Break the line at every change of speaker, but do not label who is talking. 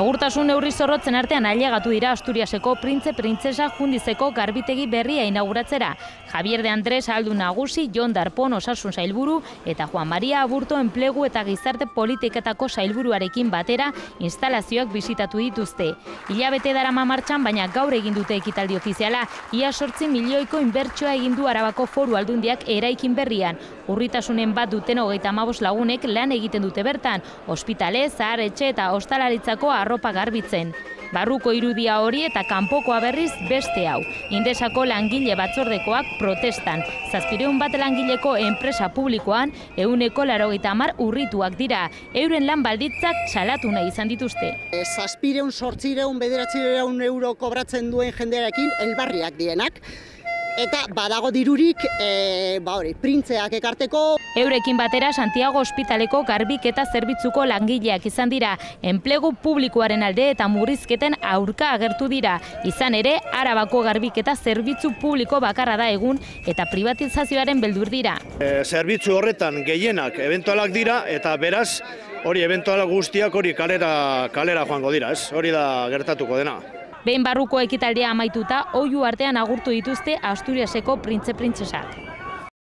Agurtasun neurri zorrotzen artean ailegatu dira Asturiaseko printze printzesa jundizeko garbitegi berria inauguratzera. Javier de Andres aldu nagusi, Jon Darpon osasun sailburu eta Juan Maria Aburto enplegu eta gizarte politiketako sailburuarekin batera instalazioak bisitatu dituzte. Ilabete darama martxan, baina gaur egin dute ekitaldi ofiziala, ia sortzi milioiko inbertsioa egin du arabako foru aldundiak eraikin berrian. Urritasunen bat duten hogeita amabos lagunek lan egiten dute bertan, ospitale, zahar etxe eta ostalaritzako arropa garbitzen. Barruko irudia hori eta kanpokoa berriz beste hau. Indesako langile batzordekoak protestan. Zazpireun bat langileko enpresa publikoan, euneko laro amar urrituak dira. Euren lan balditzak txalatu nahi izan dituzte.
Zazpireun, sortzireun, bederatzireun euro kobratzen duen jendearekin elbarriak dienak eta badago dirurik e, ba hori, printzeak ekarteko.
Eurekin batera Santiago Ospitaleko garbik eta zerbitzuko langileak izan dira, enplegu publikoaren alde eta murrizketen aurka agertu dira. Izan ere, Arabako garbik eta zerbitzu publiko bakarra da egun eta privatizazioaren beldur dira.
E, zerbitzu horretan gehienak eventualak dira eta beraz hori eventualak guztiak hori kalera, kalera joango dira, ez? Hori da gertatuko dena.
Behin barruko ekitaldia amaituta, oiu artean agurtu dituzte Asturiaseko printze printzesak.